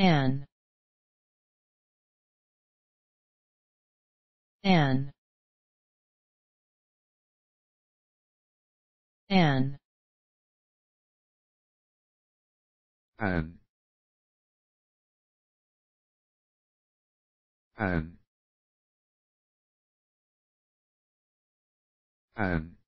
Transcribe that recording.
An. An. An. An. An. An.